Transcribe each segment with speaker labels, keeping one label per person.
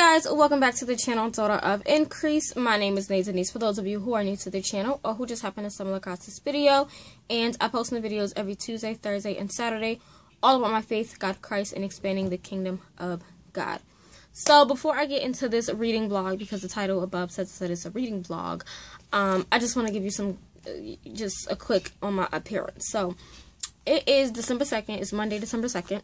Speaker 1: guys, welcome back to the channel Daughter of Increase. My name is Nate Denise for those of you who are new to the channel or who just happen to stumble across this video. And I post new videos every Tuesday, Thursday, and Saturday all about my faith, God, Christ, and expanding the kingdom of God. So before I get into this reading blog, because the title above says that it's a reading blog, um, I just want to give you some, uh, just a quick on my appearance. So it is December 2nd. It's Monday, December 2nd.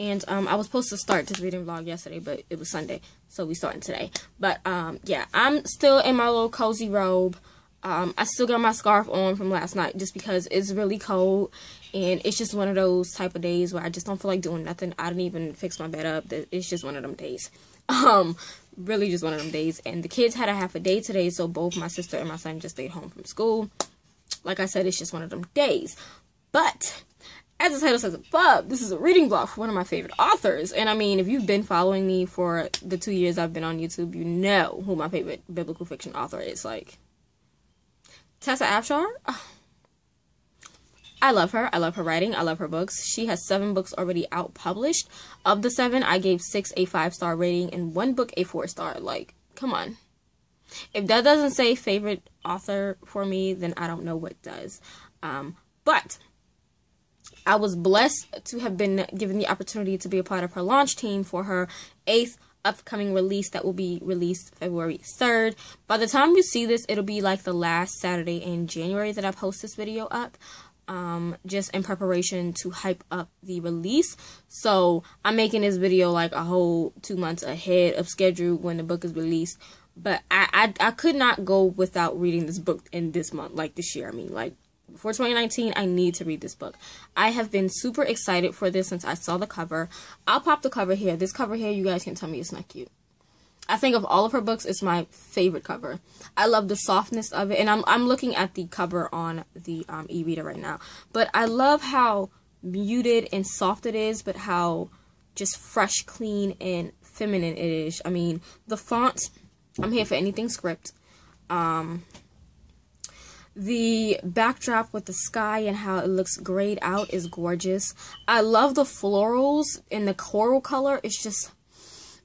Speaker 1: And um, I was supposed to start this reading vlog yesterday, but it was Sunday, so we starting today. But um, yeah, I'm still in my little cozy robe. Um, I still got my scarf on from last night just because it's really cold and it's just one of those type of days where I just don't feel like doing nothing. I didn't even fix my bed up. It's just one of them days. Um, really just one of them days. And the kids had a half a day today, so both my sister and my son just stayed home from school. Like I said, it's just one of them days. But as the title says above, this is a reading blog for one of my favorite authors. And I mean, if you've been following me for the two years I've been on YouTube, you know who my favorite biblical fiction author is. Like, Tessa Afshar. I love her. I love her writing. I love her books. She has seven books already out published. Of the seven, I gave six a five star rating and one book a four star. Like, come on. If that doesn't say favorite author for me, then I don't know what does. Um, but I was blessed to have been given the opportunity to be a part of her launch team for her eighth upcoming release that will be released February 3rd. By the time you see this, it'll be like the last Saturday in January that I post this video up. Um, just in preparation to hype up the release. So I'm making this video like a whole two months ahead of schedule when the book is released. But I, I, I could not go without reading this book in this month, like this year. I mean, like for 2019, I need to read this book. I have been super excited for this since I saw the cover. I'll pop the cover here. This cover here, you guys can tell me it's not cute. I think of all of her books, it's my favorite cover. I love the softness of it, and I'm I'm looking at the cover on the um, e-reader right now. But I love how muted and soft it is, but how just fresh, clean, and feminine it is. I mean, the font. I'm here for anything script. Um, the backdrop with the sky and how it looks grayed out is gorgeous. I love the florals and the coral color. It's just,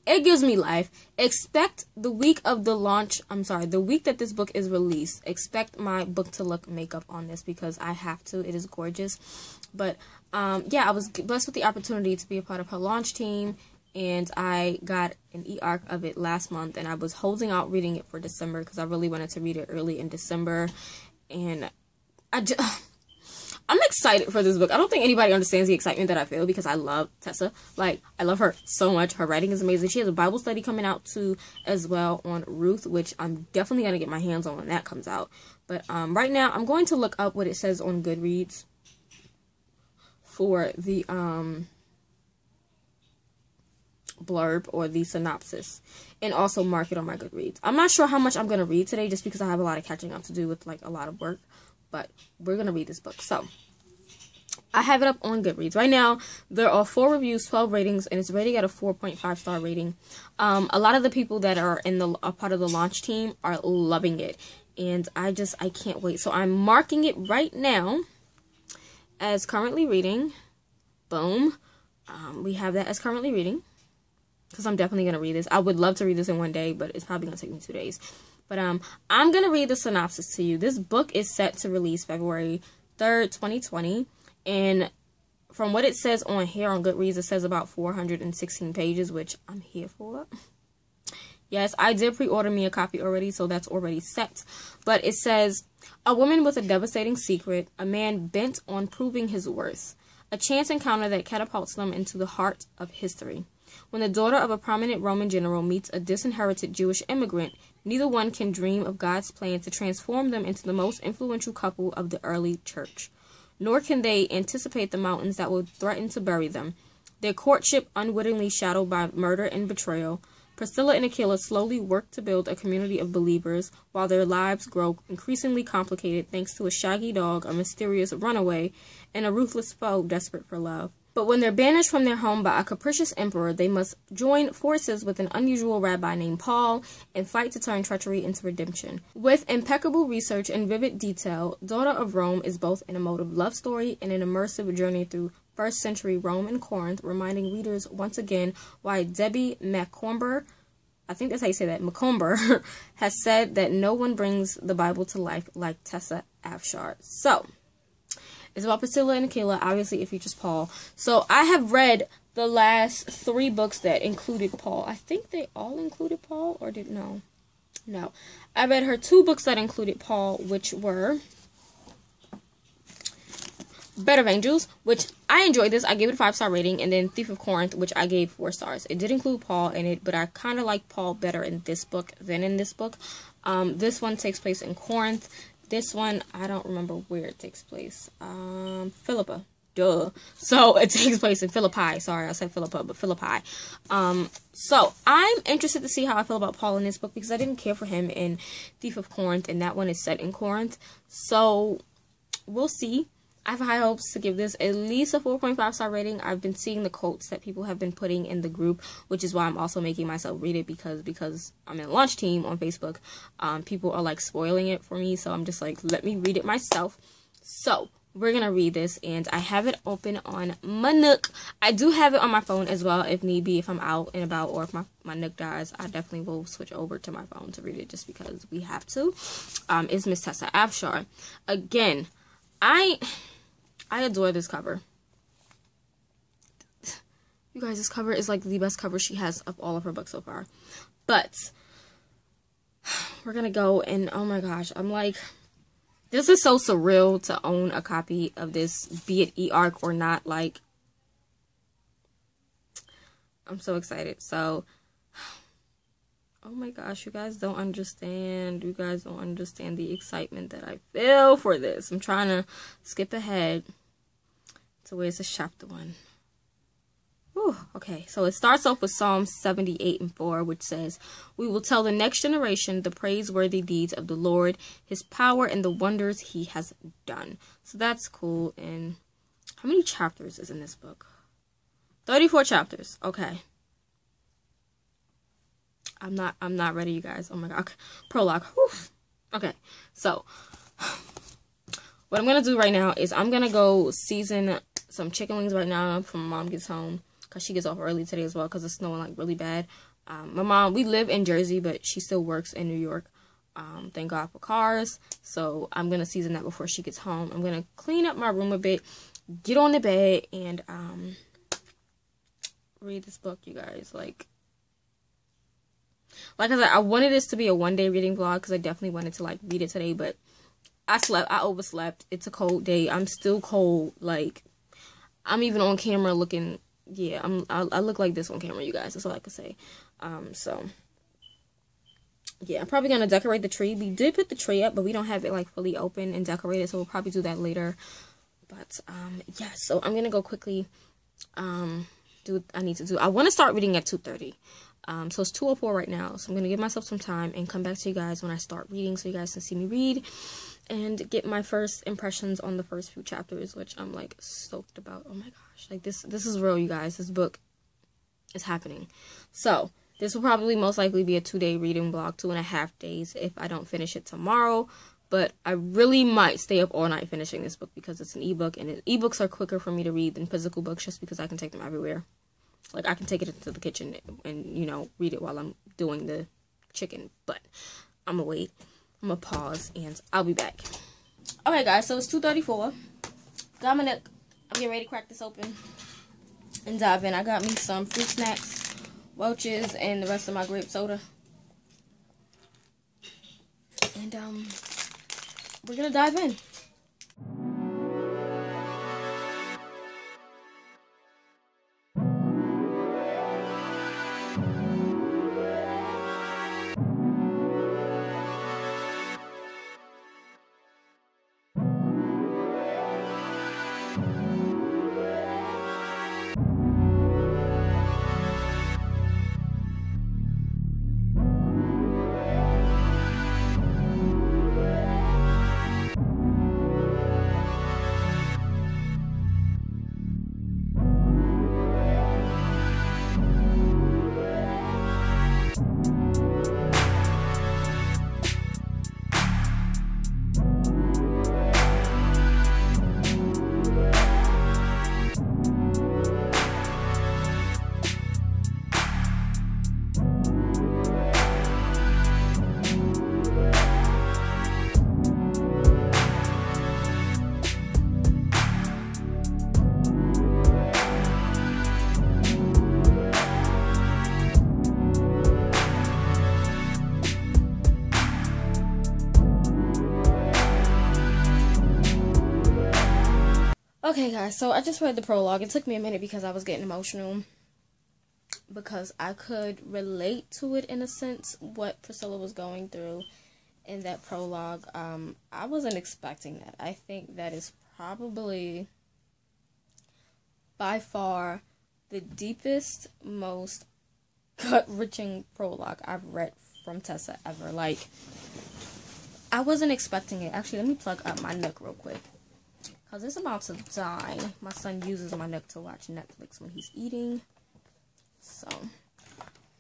Speaker 1: it gives me life. Expect the week of the launch, I'm sorry, the week that this book is released, expect my book to look makeup on this because I have to. It is gorgeous. But um, yeah, I was blessed with the opportunity to be a part of her launch team and I got an e-arc of it last month and I was holding out reading it for December because I really wanted to read it early in December and I just, I'm excited for this book. I don't think anybody understands the excitement that I feel because I love Tessa. Like, I love her so much. Her writing is amazing. She has a Bible study coming out too as well on Ruth, which I'm definitely going to get my hands on when that comes out. But um, right now, I'm going to look up what it says on Goodreads for the um, blurb or the synopsis and also mark it on my Goodreads. I'm not sure how much I'm going to read today just because I have a lot of catching up to do with like a lot of work, but we're going to read this book. So, I have it up on Goodreads. Right now, there are four reviews, 12 ratings, and it's rated at a 4.5 star rating. Um, a lot of the people that are in the a part of the launch team are loving it, and I just I can't wait. So I'm marking it right now as currently reading. Boom. Um, we have that as currently reading because I'm definitely gonna read this. I would love to read this in one day, but it's probably gonna take me two days. But um, I'm gonna read the synopsis to you. This book is set to release February 3rd, 2020, and from what it says on here on Goodreads, it says about 416 pages, which I'm here for. Yes, I did pre-order me a copy already, so that's already set. But it says, a woman with a devastating secret, a man bent on proving his worth, a chance encounter that catapults them into the heart of history. When the daughter of a prominent Roman general meets a disinherited Jewish immigrant, neither one can dream of God's plan to transform them into the most influential couple of the early church. Nor can they anticipate the mountains that will threaten to bury them. Their courtship unwittingly shadowed by murder and betrayal, Priscilla and Aquila slowly work to build a community of believers while their lives grow increasingly complicated thanks to a shaggy dog, a mysterious runaway, and a ruthless foe desperate for love. But when they're banished from their home by a capricious emperor, they must join forces with an unusual rabbi named Paul and fight to turn treachery into redemption. With impeccable research and vivid detail, Daughter of Rome is both an emotive love story and an immersive journey through first century Rome and Corinth, reminding readers once again why Debbie Macomber, I think that's how you say that, Macomber, has said that no one brings the Bible to life like Tessa Afshar. So, it's about Priscilla and Aquila. Obviously, it features Paul. So, I have read the last three books that included Paul. I think they all included Paul, or did no? No. I read her two books that included Paul, which were Bread of Angels, which I enjoyed this. I gave it a five star rating, and then Thief of Corinth, which I gave four stars. It did include Paul in it, but I kind of like Paul better in this book than in this book. Um, this one takes place in Corinth. This one, I don't remember where it takes place. Um, Philippa. Duh. So it takes place in Philippi. Sorry, I said Philippa, but Philippi. Um, so I'm interested to see how I feel about Paul in this book because I didn't care for him in Thief of Corinth, and that one is set in Corinth. So we'll see. I have high hopes to give this at least a 4.5 star rating. I've been seeing the quotes that people have been putting in the group, which is why I'm also making myself read it because because I'm in launch team on Facebook. Um, people are like spoiling it for me, so I'm just like, let me read it myself. So we're gonna read this, and I have it open on my Nook. I do have it on my phone as well, if need be, if I'm out and about or if my my Nook dies. I definitely will switch over to my phone to read it just because we have to. Um, is Miss Tessa Afshar again? I I adore this cover. You guys, this cover is like the best cover she has of all of her books so far. But we're gonna go and oh my gosh, I'm like this is so surreal to own a copy of this, be it e-arc or not. Like I'm so excited. So oh my gosh, you guys don't understand. You guys don't understand the excitement that I feel for this. I'm trying to skip ahead to where it's a chapter one. Whew, okay, so it starts off with Psalm 78 and 4, which says, We will tell the next generation the praiseworthy deeds of the Lord, his power, and the wonders he has done. So that's cool. And how many chapters is in this book? 34 chapters. Okay. I'm not I'm not ready, you guys. Oh my god. Okay. Prologue. Whew. Okay. So what I'm gonna do right now is I'm gonna go season some chicken wings right now from mom gets home because she gets off early today as well because it's snowing like really bad. Um, my mom, we live in Jersey, but she still works in New York. Um, thank God for cars. So I'm gonna season that before she gets home. I'm gonna clean up my room a bit, get on the bed, and um, read this book, you guys. Like like I said, I wanted this to be a one day reading vlog because I definitely wanted to like read it today, but I slept, I overslept. It's a cold day. I'm still cold. Like, I'm even on camera looking, yeah, I'm, I, I look like this on camera, you guys. That's all I can say. Um, so, yeah, I'm probably to decorate the tree. We did put the tree up, but we don't have it like fully open and decorated, so we'll probably do that later. But, um, yeah, so I'm to go quickly, um, do what I need to do. I want to start reading at 2.30. Um, so it's 2.04 right now. So I'm going to give myself some time and come back to you guys when I start reading so you guys can see me read and get my first impressions on the first few chapters, which I'm like stoked about. Oh my gosh. Like this this is real, you guys. This book is happening. So this will probably most likely be a two day reading blog, two and a half days if I don't finish it tomorrow. But I really might stay up all night finishing this book because it's an ebook and ebooks are quicker for me to read than physical books just because I can take them everywhere. Like I can take it into the kitchen and you know read it while I'm doing the chicken, but I'm gonna wait. I'm gonna pause and I'll be back. All right, guys, so it's 2:34. Dominic, I'm getting ready to crack this open and dive in. I got me some fruit snacks, Welch's, and the rest of my grape soda. And um, we're gonna dive in. Okay, guys, so I just read the prologue. It took me a minute because I was getting emotional because I could relate to it in a sense what Priscilla was going through in that prologue. Um, I wasn't expecting that. I think that is probably by far the deepest, most gut wrenching prologue I've read from Tessa ever. Like, I wasn't expecting it. Actually, let me plug up my Nook real quick. Because it's about to die. My son uses my Nook to watch Netflix when he's eating. So,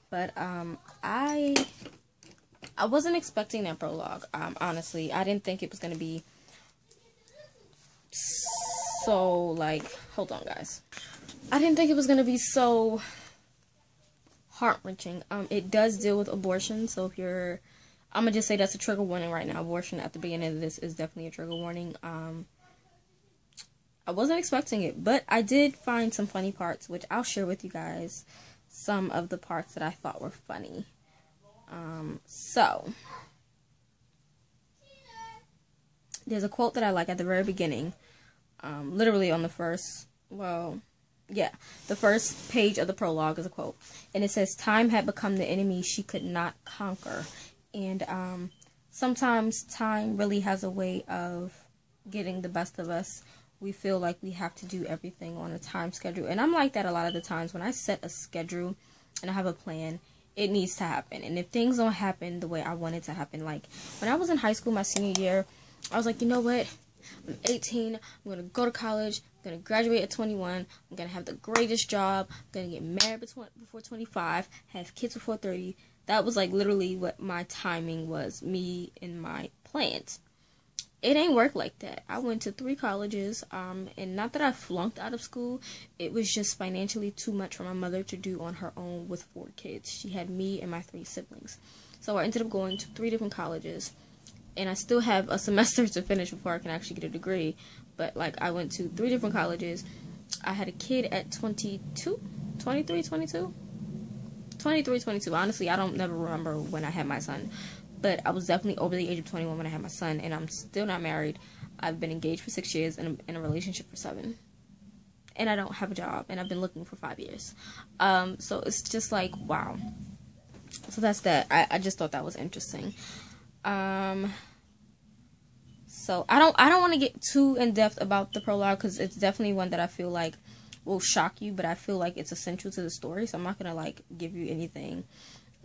Speaker 1: but, um, I. I wasn't expecting that prologue, um, honestly. I didn't think it was going to be so, like, hold on, guys. I didn't think it was going to be so heart wrenching. Um, it does deal with abortion, so if you're, I'm gonna just say that's a trigger warning right now. Abortion at the beginning of this is definitely a trigger warning. Um, I wasn't expecting it, but I did find some funny parts, which I'll share with you guys. Some of the parts that I thought were funny. Um, so there's a quote that I like at the very beginning, um, literally on the first, well, yeah, the first page of the prologue is a quote, and it says, "Time had become the enemy she could not conquer," and um, sometimes time really has a way of getting the best of us. We feel like we have to do everything on a time schedule, and I'm like that a lot of the times when I set a schedule and I have a plan. It needs to happen, and if things don't happen the way I want it to happen, like when I was in high school my senior year, I was like, you know what? I'm 18. I'm gonna go to college I'm gonna graduate at 21. I'm gonna have the greatest job. I'm gonna get married before 25. Have kids before 30. That was like literally what my timing was. Me and my plans. It ain't work like that. I went to three colleges, um, and not that I flunked out of school. It was just financially too much for my mother to do on her own with four kids. She had me and my three siblings, so I ended up going to three different colleges and I still have a semester to finish before I can actually get a degree but like I went to three different colleges. I had a kid at 22, 23, 22. 23, 22. Honestly, I don't never remember when I had my son, but I was definitely over the age of 21 when I had my son, and I'm still not married. I've been engaged for six years and in a relationship for seven, and I don't have a job, and I've been looking for five years. Um, so it's just like wow. So that's that. I, I just thought that was interesting. Um, so I don't I don't want to get too in depth about the prologue because it's definitely one that I feel like will shock you, but I feel like it's essential to the story. So I'm not gonna like give you anything.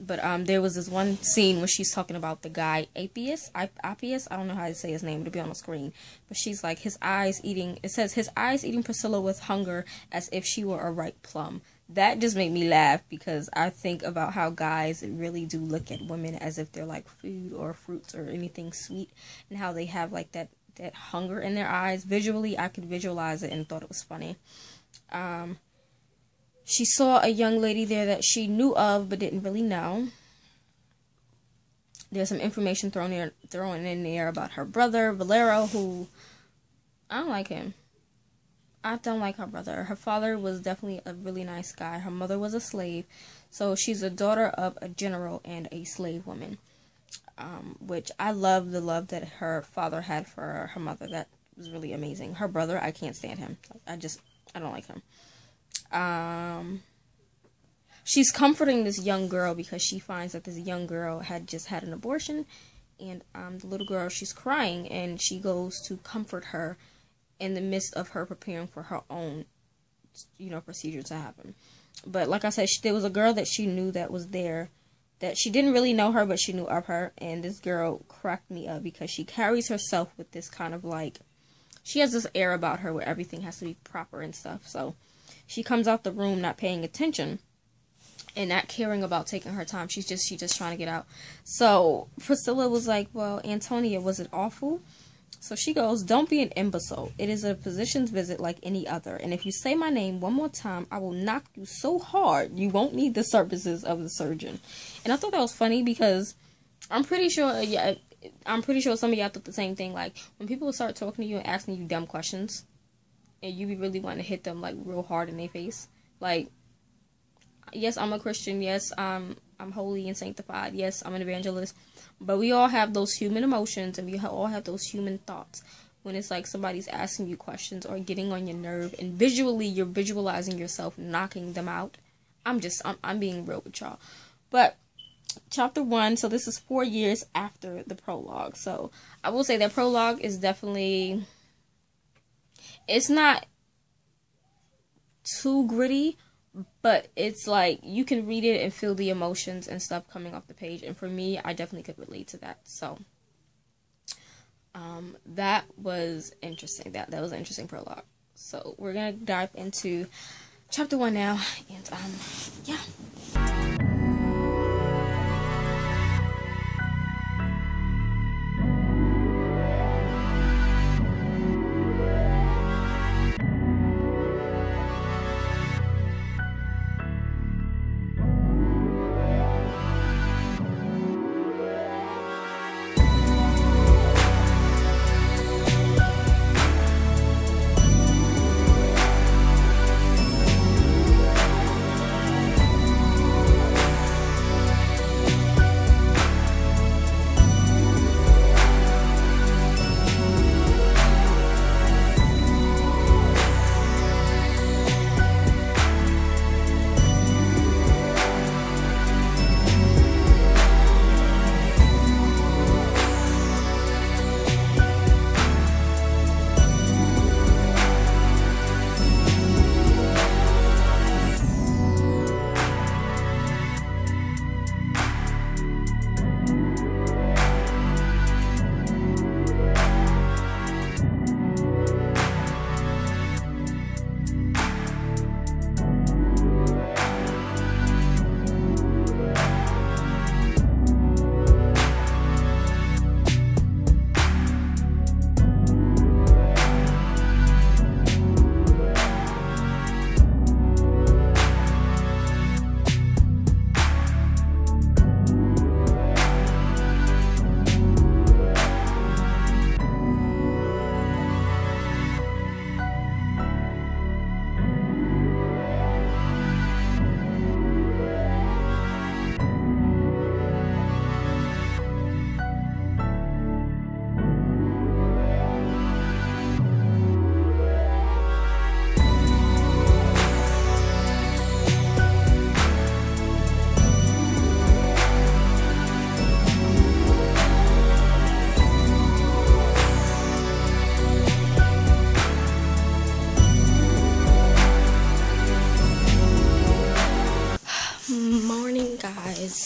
Speaker 1: But um, there was this one scene where she's talking about the guy Appius, Appius. I don't know how to say his name to be on the screen, but she's like his eyes eating. It says his eyes eating Priscilla with hunger as if she were a ripe plum that just made me laugh because I think about how guys really do look at women as if they're like food or fruits or anything sweet and how they have like that that hunger in their eyes visually I could visualize it and thought it was funny um she saw a young lady there that she knew of but didn't really know there's some information thrown in thrown in there about her brother Valero who I don't like him I don't like her brother. Her father was definitely a really nice guy. Her mother was a slave. So she's a daughter of a general and a slave woman. Um, which I love the love that her father had for her mother. That was really amazing. Her brother, I can't stand him. I just, I don't like him. Um, she's comforting this young girl because she finds that this young girl had just had an abortion. And um, the little girl, she's crying and she goes to comfort her in the midst of her preparing for her own, you know, procedure to happen. But like I said, she, there was a girl that she knew that was there that she didn't really know her, but she knew of her. And this girl cracked me up because she carries herself with this kind of like, she has this air about her where everything has to be proper and stuff. So she comes out the room not paying attention and not caring about taking her time. She's just, she's just trying to get out. So Priscilla was like, well, Antonia, was it awful? So she goes, Don't be an imbecile. It is a physician's visit like any other. And if you say my name one more time, I will knock you so hard you won't need the services of the surgeon. And I thought that was funny because I'm pretty sure, yeah, I'm pretty sure some of y'all thought the same thing. Like, when people start talking to you and asking you dumb questions, and you be really wanting to hit them, like, real hard in their face. Like, yes, I'm a Christian. Yes, I'm, I'm holy and sanctified. Yes, I'm an evangelist. But we all have those human emotions and we all have those human thoughts. when it's like somebody's asking you questions or getting on your nerve and visually you're visualizing yourself knocking them out. I'm just I'm I'm being real with y'all. But chapter 1, so this is 4 years after the prologue. So, I will say that prologue is definitely it's not too gritty, but it's like you can read it and feel the emotions and stuff coming off the page. And for me, I definitely could relate to that. So, um, that was interesting. That that was an interesting prologue. So we're gonna dive into chapter one now, and um, yeah.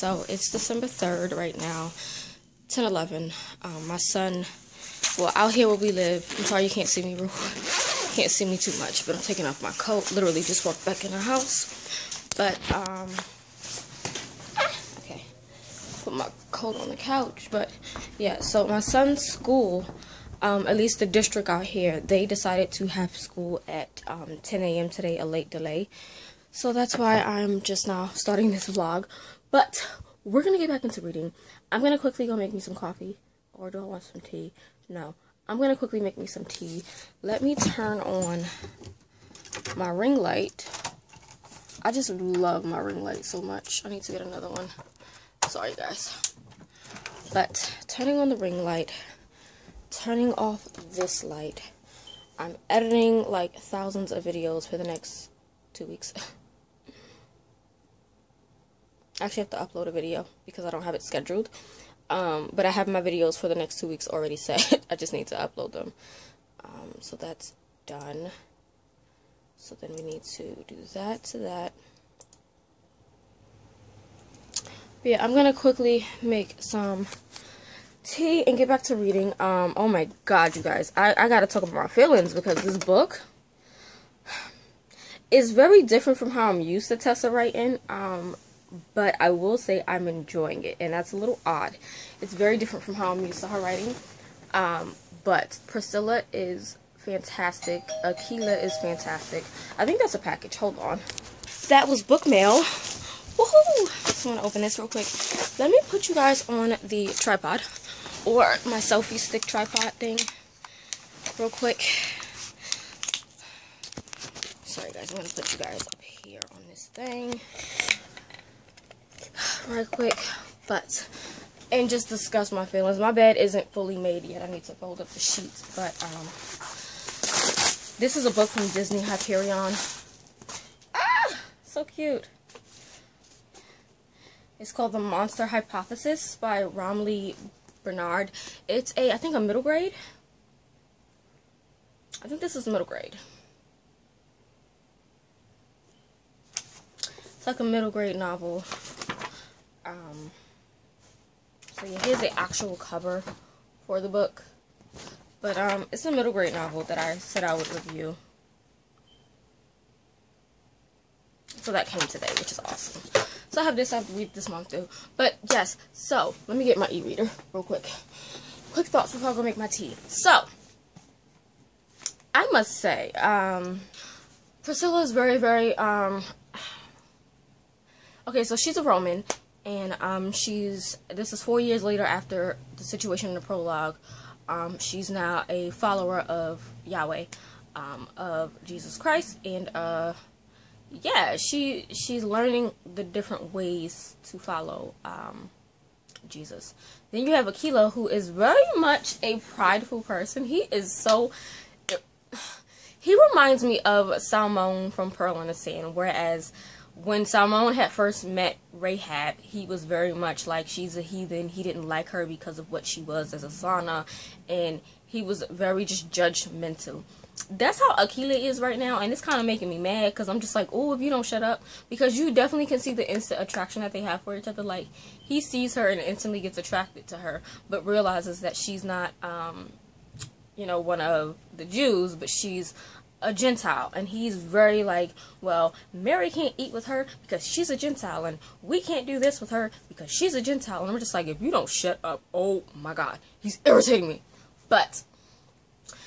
Speaker 1: So it's December 3rd right now, 10 11. Um, my son, well, out here where we live, I'm sorry you can't see me, can't see me too much, but I'm taking off my coat. Literally just walked back in the house. But, um, okay, put my coat on the couch. But, yeah, so my son's school, um, at least the district out here, they decided to have school at um, 10 a.m. today, a late delay. So that's why I'm just now starting this vlog. But we're going to get back into reading. I'm going to quickly go make me some coffee. Or do I want some tea? No. I'm going to quickly make me some tea. Let me turn on my ring light. I just love my ring light so much. I need to get another one. Sorry, guys. But turning on the ring light, turning off this light. I'm editing like thousands of videos for the next two weeks. Actually have to upload a video because I don't have it scheduled. Um, but I have my videos for the next two weeks already set. I just need to upload them. Um, so that's done. So then we need to do that to that. But yeah, I'm going to quickly make some tea and get back to reading. Um, oh my god, you guys. I, I got to talk about my feelings because this book is very different from how I'm used to Tessa writing. Um, but I will say I'm enjoying it, and that's a little odd. It's very different from how I'm used to her writing, um, but Priscilla is fantastic. Aquila is fantastic. I think that's a package. Hold on. That was book mail. Woohoo! Want to open this real quick. Let me put you guys on the tripod, or my selfie stick tripod thing, real quick. Sorry guys, I'm to put you guys up here on this thing right quick. But and just discuss my feelings. My bed isn't fully made yet. I need to fold up the sheets, but um, this is a book from Disney Hyperion. Ah, so cute. It's called The Monster Hypothesis by Romily Bernard. It's a, I think, a middle grade. I think this is middle grade. It's like a middle grade novel. Um, so yeah, here's the actual cover for the book. But um, it's a middle grade novel that I said I would review. So that came today, which is awesome. So I have this I have to read this month too. But yes, so let me get my e-reader real quick. Quick thoughts before I go make my tea. So I must say, um, Priscilla is very, very um, okay, so she's a Roman, and um, she's this is four years later after the situation in the prologue. Um, she's now a follower of Yahweh, um, of Jesus Christ, and uh, yeah, she she's learning the different ways to follow um, Jesus. Then you have Aquila, who is very much a prideful person. He is so. He reminds me of Salmon from Pearl in the Sand, whereas when Salmon had first met Rahab, he was very much like she's a heathen. He didn't like her because of what she was as a Zana, and he was very just judgmental. That's how Aquila is right now, and it's kind of making me mad because I'm just like, oh, if you don't shut up, because you definitely can see the instant attraction that they have for each other. Like he sees her and instantly gets attracted to her, but realizes that she's not, um, you know, one of the Jews, but she's a Gentile, and he's very like, well, Mary can't eat with her because she's a Gentile, and we can't do this with her because she's a Gentile. And I'm just like, if you don't shut up, oh my God, he's irritating me. But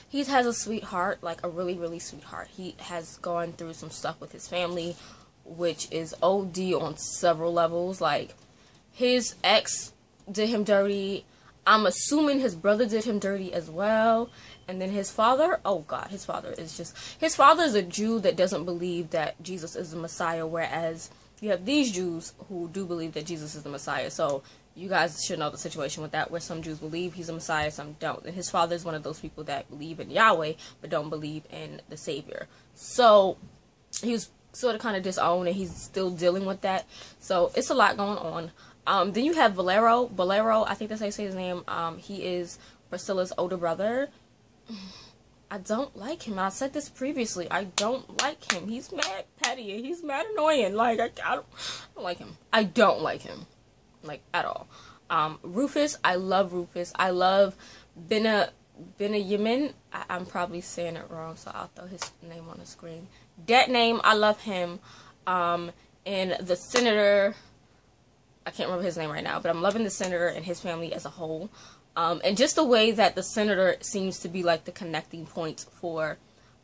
Speaker 1: he has a sweetheart, like a really, really sweetheart. He has gone through some stuff with his family, which is OD on several levels. Like, his ex did him dirty. I'm assuming his brother did him dirty as well. And then his father, oh God, his father is just, his father is a Jew that doesn't believe that Jesus is the Messiah, whereas you have these Jews who do believe that Jesus is the Messiah. So you guys should know the situation with that, where some Jews believe he's a Messiah, some don't. And his father is one of those people that believe in Yahweh, but don't believe in the Savior. So he was sort of kind of disowned, and he's still dealing with that. So it's a lot going on. Um, then you have Valero. Valero, I think that's how you say his name. Um, he is Priscilla's older brother. I don't like him. I said this previously. I don't like him. He's mad petty. He's mad annoying. Like I, I, don't, I don't like him. I don't like him, like at all. Um, Rufus, I love Rufus. I love Bena Yemen. I, I'm probably saying it wrong, so I'll throw his name on the screen. That name, I love him. Um, and the senator, I can't remember his name right now, but I'm loving the senator and his family as a whole. Um, and just the way that the senator seems to be like the connecting point for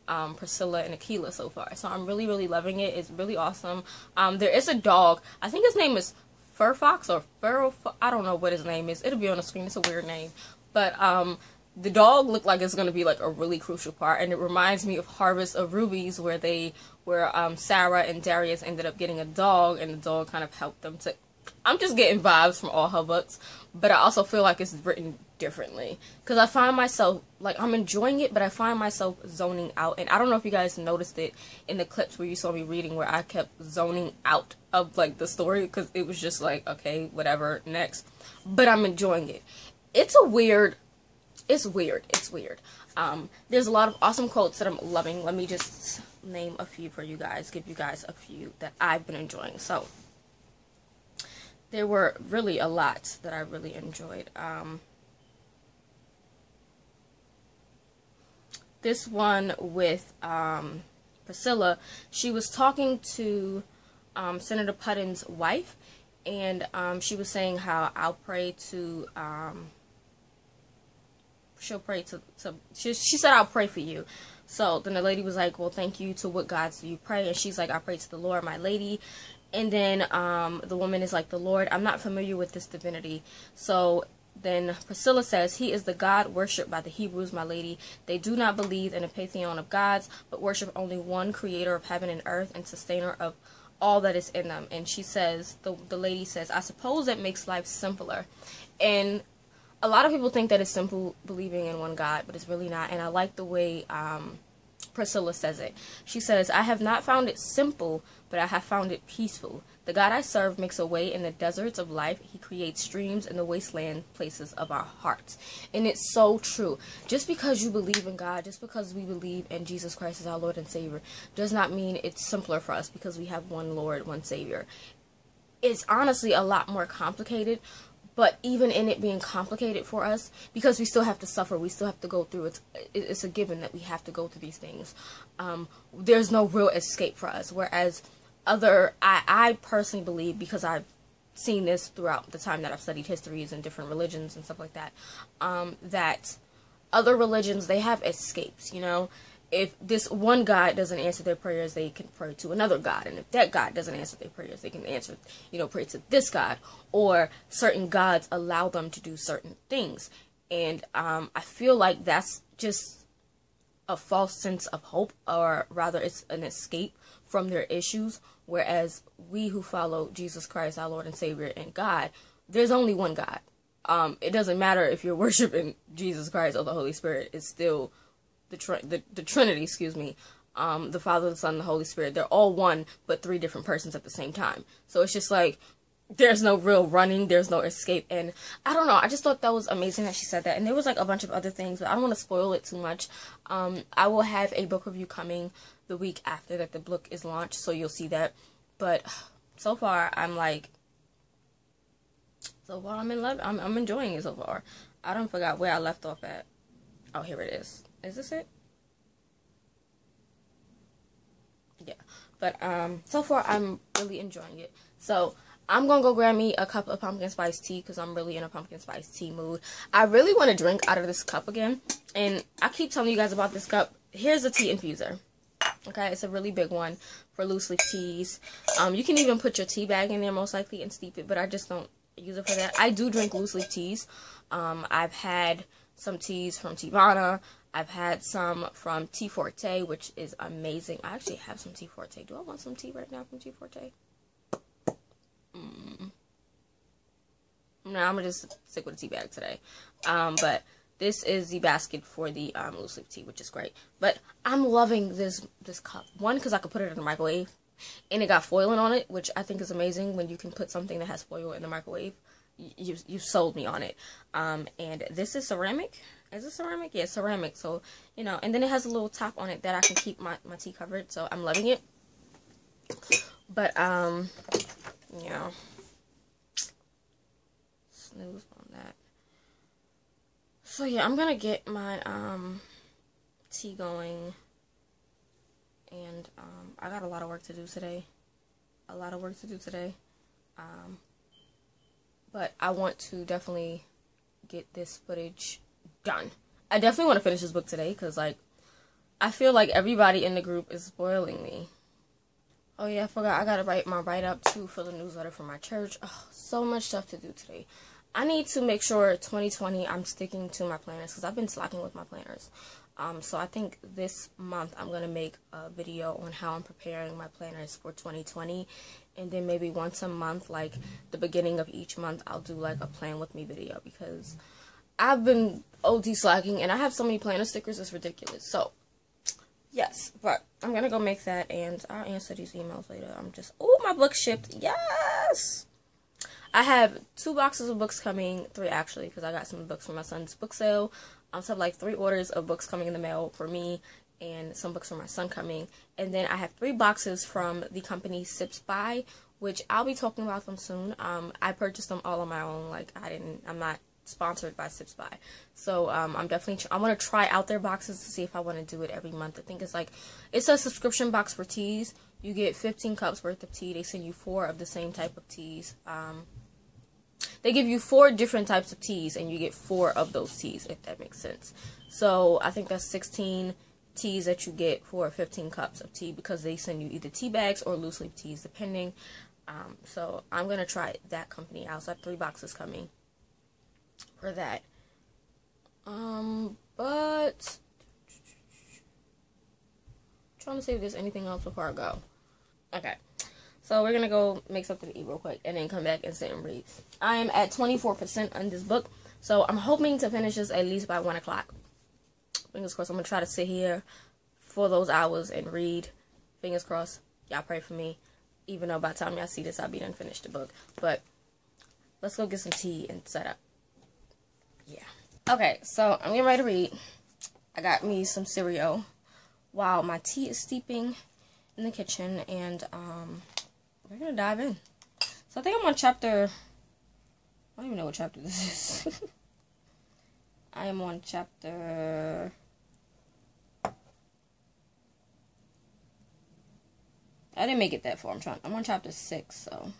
Speaker 1: um, Priscilla and Aquila so far. So I'm really, really loving it. It's really awesome. Um, there is a dog. I think his name is Fur Fox or Furrow. I don't know what his name is. It'll be on the screen. It's a weird name. But um, the dog looked like it's going to be like a really crucial part. And it reminds me of Harvest of Rubies where they, where um, Sarah and Darius ended up getting a dog and the dog kind of helped them to I'm just getting vibes from all her books, but I also feel like it's written differently because I find myself like I'm enjoying it, but I find myself zoning out. And I don't know if you guys noticed it in the clips where you saw me reading, where I kept zoning out of like the story because it was just like okay, whatever, next. But I'm enjoying it. It's a weird. It's weird. It's weird. Um, there's a lot of awesome quotes that I'm loving. Let me just name a few for you guys. Give you guys a few that I've been enjoying. So there were really a lot that I really enjoyed. Um, this one with um, Priscilla, she was talking to um, Senator Putnam's wife, and um, she was saying how I'll pray to, um, she'll pray to, to she, she said, I'll pray for you. So then the lady was like, well, thank you to what God do you pray? And she's like, I pray to the Lord, my lady. And then um, the woman is like, the Lord, I'm not familiar with this divinity. So then Priscilla says, He is the God worshipped by the Hebrews, my lady. They do not believe in a pantheon of gods, but worship only one creator of heaven and earth and sustainer of all that is in them. And she says, the, the lady says, I suppose that makes life simpler. And a lot of people think that it's simple believing in one God, but it's really not. And I like the way um, Priscilla says it. She says, I have not found it simple, but I have found it peaceful. The God I serve makes a way in the deserts of life. He creates streams in the wasteland places of our hearts. And it's so true. Just because you believe in God, just because we believe in Jesus Christ as our Lord and Savior, does not mean it's simpler for us because we have one Lord, one Savior. It's honestly a lot more complicated, but even in it being complicated for us because we still have to suffer we still have to go through it it's a given that we have to go through these things. Um, there's no real escape for us whereas other I, I personally believe because i've seen this throughout the time that i've studied histories and different religions and stuff like that um, that other religions they have escapes you know if this one God doesn't answer their prayers, they can pray to another God. And if that God doesn't answer their prayers, they can answer, you know, pray to this God. Or certain gods allow them to do certain things. And um, I feel like that's just a false sense of hope, or rather, it's an escape from their issues. Whereas we who follow Jesus Christ, our Lord and Savior, and God, there's only one God. Um, it doesn't matter if you're worshiping Jesus Christ or the Holy Spirit, it's still the, tr- the, the Trinity, excuse me, um, the Father, the Son, the Holy Spirit, they're all one, but three different persons at the same time. So it's just like there's no real running, there's no escape, and I don't know. I just thought that was amazing that she said that, and there was like a bunch of other things, but I don't want to spoil it too much. Um, I will have a book review coming the week after that the book is launched, so you'll see that. But so far, I'm like, so far I'm in love. I'm I'm enjoying it so far. I don't forgot where I left off at. Oh, here it is. Is this it? Yeah. But um, so far I'm really enjoying it. So I'm gonna go grab me a cup of pumpkin spice tea because I'm really in a pumpkin spice tea mood. I really want to drink out of this cup again, and I keep telling you guys about this cup. Here's a tea infuser. Okay, it's a really big one for loose leaf teas. Um, you can even put your tea bag in there most likely and steep it, but I just don't use it for that. I do drink loose leaf teas. Um, I've had some teas from Teavana. I've had some from Tea Forté, which is amazing. I actually have some Tea Forté. Do I want some tea right now from Tea Forté? Mm. No, I'm gonna just stick with a tea bag today. Um, but this is the basket for the um, loose leaf tea, which is great. But I'm loving this this cup. One, because I could put it in the microwave, and it got foiling on it, which I think is amazing when you can put something that has foil in the microwave. You you sold me on it. Um, and this is ceramic. Is it ceramic? Yeah, ceramic. So, you know, and then it has a little top on it that I can keep my, my tea covered. So I'm loving it. But, um, yeah. Snooze on that. So, yeah, I'm going to get my, um, tea going. And, um, I got a lot of work to do today. A lot of work to do today. Um, but I want to definitely get this footage done. I definitely want to finish this book today because, like, I feel like everybody in the group is spoiling me. Oh, yeah, I forgot. I got to write my write up too for the newsletter for my church. Oh, so much stuff to do today. I need to make sure 2020 I'm sticking to my planners because I've been slacking with my planners. Um, so I think this month I'm going to make a video on how I'm preparing my planners for 2020. And then maybe once a month, like the beginning of each month, I'll do like a plan with me video because I've been OD slacking and I have so many planner stickers, it's ridiculous. So, yes, but I'm gonna go make that and I'll answer these emails later. I'm just, oh, my book shipped. Yes! I have two boxes of books coming, three actually, because I got some books from my son's book sale. I also have like three orders of books coming in the mail for me and some books for my son coming. And then I have three boxes from the company Sips By, which I'll be talking about them soon. Um, I purchased them all on my own. Like I didn't, I'm not sponsored by Sips By. So um, I'm definitely I want to try out their boxes to see if I want to do it every month. I think it's like it's a subscription box for teas. You get 15 cups worth of tea. They send you four of the same type of teas. Um, they give you four different types of teas, and you get four of those teas, if that makes sense. So I think that's 16 teas that you get for 15 cups of tea because they send you either tea bags or loose leaf teas, depending. Um, so I'm gonna try that company out. So I have three boxes coming for that. Um, but trying to see if there's anything else before I go. Okay. So we're gonna go make something to eat real quick and then come back and sit and read. I am at 24% on this book, so I'm hoping to finish this at least by 1 o'clock. Fingers crossed, I'm gonna try to sit here for those hours and read. Fingers crossed, y'all pray for me. Even though by the time y'all see this, I'll be done finished the book. But let's go get some tea and set up. Yeah. Okay, so I'm getting ready to read. I got me some cereal while my tea is steeping in the kitchen and um we're gonna dive in. So I think I'm on chapter I don't even know what chapter this is. I am on chapter I didn't make it that far. I'm trying I'm on chapter six, so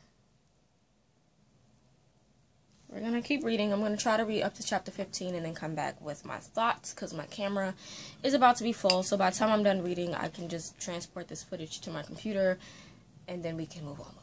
Speaker 1: we're gonna keep reading. I'm gonna try to read up to chapter 15 and then come back with my thoughts because my camera is about to be full. So by the time I'm done reading, I can just transport this footage to my computer and then we can move on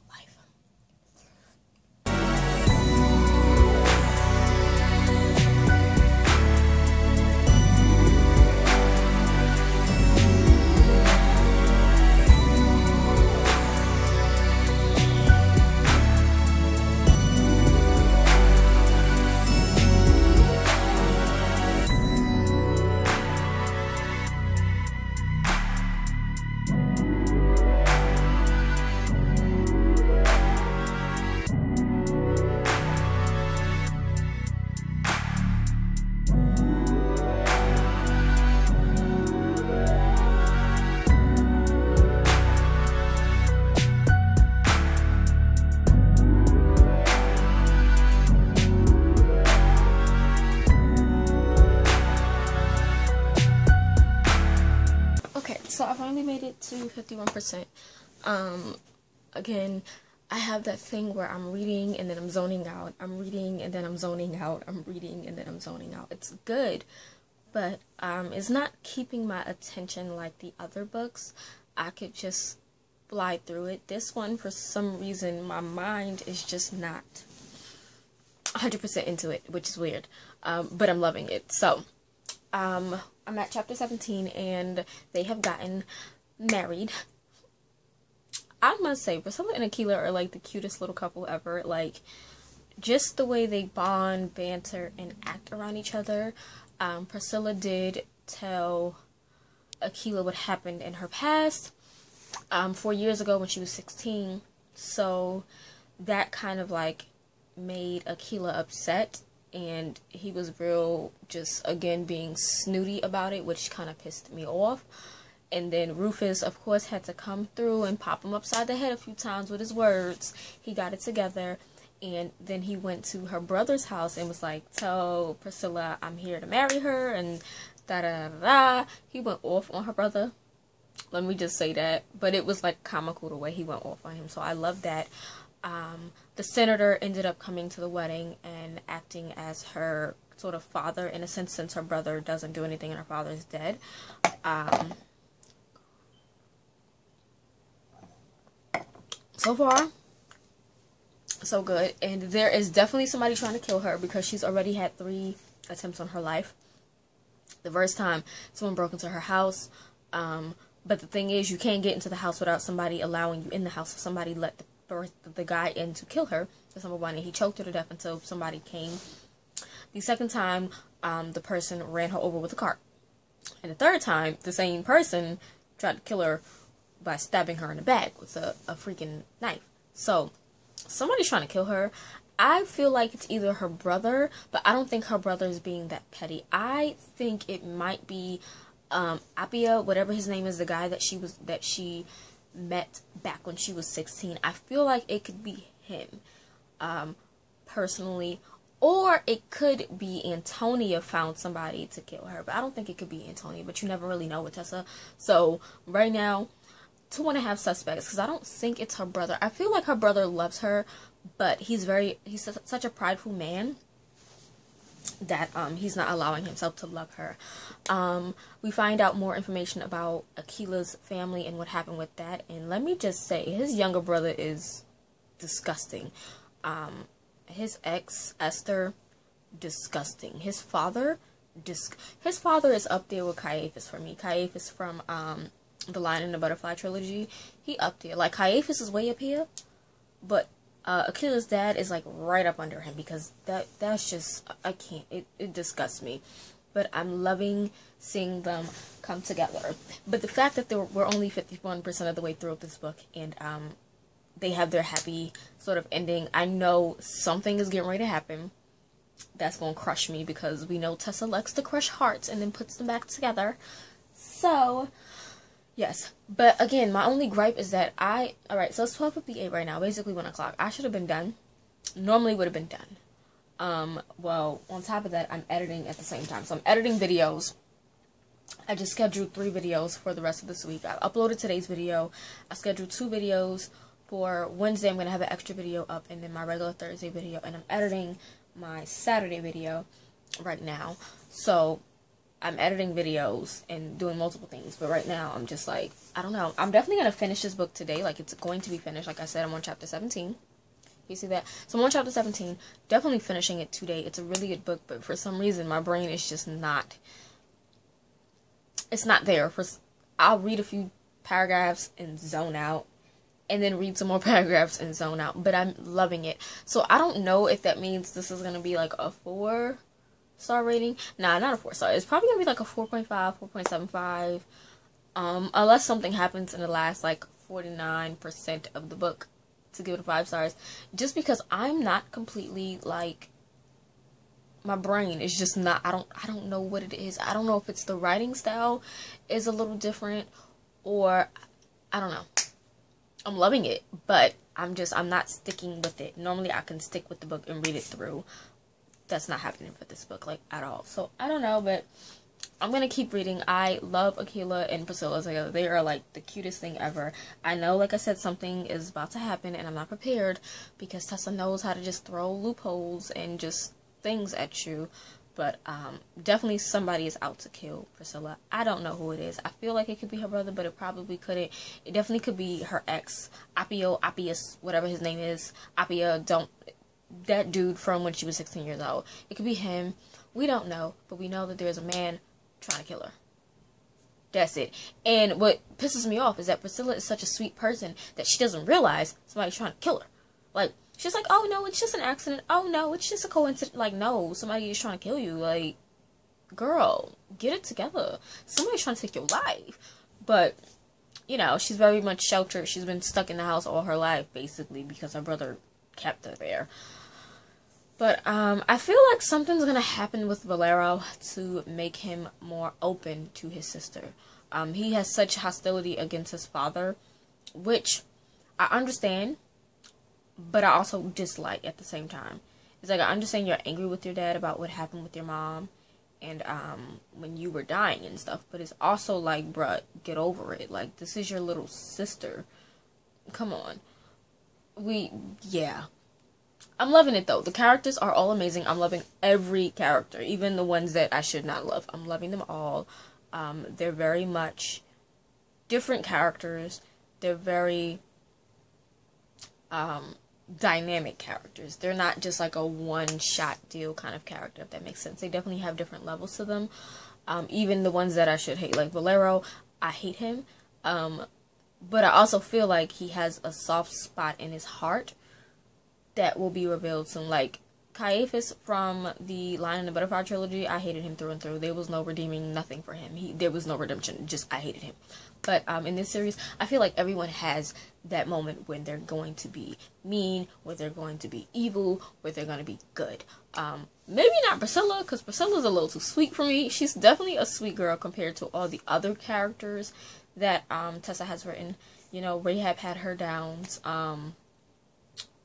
Speaker 1: 51%. Um, again, I have that thing where I'm reading and then I'm zoning out. I'm reading and then I'm zoning out. I'm reading and then I'm zoning out. It's good, but um, it's not keeping my attention like the other books. I could just fly through it. This one, for some reason, my mind is just not 100% into it, which is weird. Um, but I'm loving it. So, um, I'm at chapter 17 and they have gotten married. I must say, Priscilla and Aquila are like the cutest little couple ever. Like, just the way they bond, banter, and act around each other. Um, Priscilla did tell Aquila what happened in her past um, four years ago when she was 16. So that kind of like made Aquila upset and he was real just again being snooty about it which kind of pissed me off and then Rufus of course had to come through and pop him upside the head a few times with his words. He got it together. And then he went to her brother's house and was like tell Priscilla I'm here to marry her and da da da. He went off on her brother. Let me just say that. But it was like comical the way he went off on him. So I love that um, the senator ended up coming to the wedding and acting as her sort of father. In a sense since her brother doesn't do anything and her father is dead. Um, so far so good and there is definitely somebody trying to kill her because she's already had three attempts on her life the first time someone broke into her house um, but the thing is you can't get into the house without somebody allowing you in the house so somebody let the the guy in to kill her. That's number one. And he choked her to death until somebody came. The second time, um, the person ran her over with a cart. And the third time, the same person tried to kill her by stabbing her in the back with a, a freaking knife. So, somebody's trying to kill her. I feel like it's either her brother, but I don't think her brother is being that petty. I think it might be um, Apia, whatever his name is, the guy that she was that she met back when she was 16. I feel like it could be him, um, personally. Or it could be Antonia found somebody to kill her. But I don't think it could be Antonia. But you never really know with Tessa. So, right now, two and a half suspects. Because I don't think it's her brother. I feel like her brother loves her. But he's very, he's such a prideful man that um, he's not allowing himself to love her. Um, we find out more information about Aquila's family and what happened with that. And let me just say, his younger brother is disgusting. Um, his ex, Esther, disgusting. His father, his father is up there with Caiaphas for me. Caiaphas from um, the Lion and the Butterfly trilogy, he up there. Like Caiaphas is way up here, but uh, Aquila's dad is like right up under him because that that's just I can't. It it disgusts me. But I'm loving seeing them come together. But the fact that we're only 51% of the way through this book and um they have their happy sort of ending. I know something is getting ready to happen that's going to crush me because we know Tessa likes to crush hearts and then puts them back together. So, yes. But again, my only gripe is that I. Alright, so it's 12.58 right now, basically 1 o'clock. I should have been done. Normally would have been done. Um, well, on top of that, I'm editing at the same time. So I'm editing videos. I just scheduled three videos for the rest of this week. I uploaded today's video. I scheduled two videos for Wednesday. I'm to have an extra video up and then my regular Thursday video. And I'm editing my Saturday video right now. So I'm editing videos and doing multiple things. But right now I'm just like, I don't know. I'm definitely to finish this book today. Like it's going to be finished. Like I said, I'm on chapter 17. You see that? So I'm on chapter 17. Definitely finishing it today. It's a really good book. But for some reason, my brain is just not, it's not there. For I'll read a few paragraphs and zone out and then read some more paragraphs and zone out. But I'm loving it. So I don't know if that means this is to be like a 4 star rating. Nah, not a 4 star. It's probably to be like a 4.5, 4.75. Um, unless something happens in the last like 49% of the book to give it 5 stars. Just because I'm not completely like my brain is just not I don't I don't know what it is. I don't know if it's the writing style is a little different or I don't know. I'm loving it, but I'm just I'm not sticking with it. Normally I can stick with the book and read it through. That's not happening for this book like at all. So I don't know, but I'm gonna keep reading. I love Aquila and Priscilla together. They are like the cutest thing ever. I know, like I said, something is about to happen, and I'm not prepared because Tessa knows how to just throw loopholes and just things at you. But um, definitely somebody is out to kill Priscilla. I don't know who it is. I feel like it could be her brother, but it probably couldn't. It definitely could be her ex, Appio, Appius, whatever his name is. Appia, don't that dude from when she was 16 years old. It could be him. We don't know, but we know that there's a man trying to kill her. That's it. And what pisses me off is that Priscilla is such a sweet person that she doesn't realize somebody's trying to kill her. Like, She's like, oh no, it's just an accident. Oh no, it's just a coincidence. Like, no, somebody is trying to kill you. Like, girl, get it together. Somebody's trying to take your life. But, you know, she's very much sheltered. She's been stuck in the house all her life, basically, because her brother kept her there. But um, I feel like something's gonna happen with Valero to make him more open to his sister. Um, he has such hostility against his father, which I understand but I also dislike at the same time. It's like I understand you're angry with your dad about what happened with your mom and um when you were dying and stuff, but it's also like, bruh, get over it. Like this is your little sister. Come on. We yeah. I'm loving it though. The characters are all amazing. I'm loving every character, even the ones that I should not love. I'm loving them all. Um, they're very much different characters. They're very um, dynamic characters. They're not just like a one shot deal kind of character, if that makes sense. They definitely have different levels to them. Um, even the ones that I should hate, like Valero, I hate him. Um, but I also feel like he has a soft spot in his heart that will be revealed soon. Like Caiaphas from the Lion and the Butterfly trilogy, I hated him through and through. There was no redeeming nothing for him. He there was no redemption. Just I hated him. But um, in this series, I feel like everyone has that moment when they're going to be mean, where they're going to be evil, where they're going to be good. Um, maybe not Priscilla, because Priscilla's a little too sweet for me. She's definitely a sweet girl compared to all the other characters that um, Tessa has written. You know, Rahab had her downs. Um,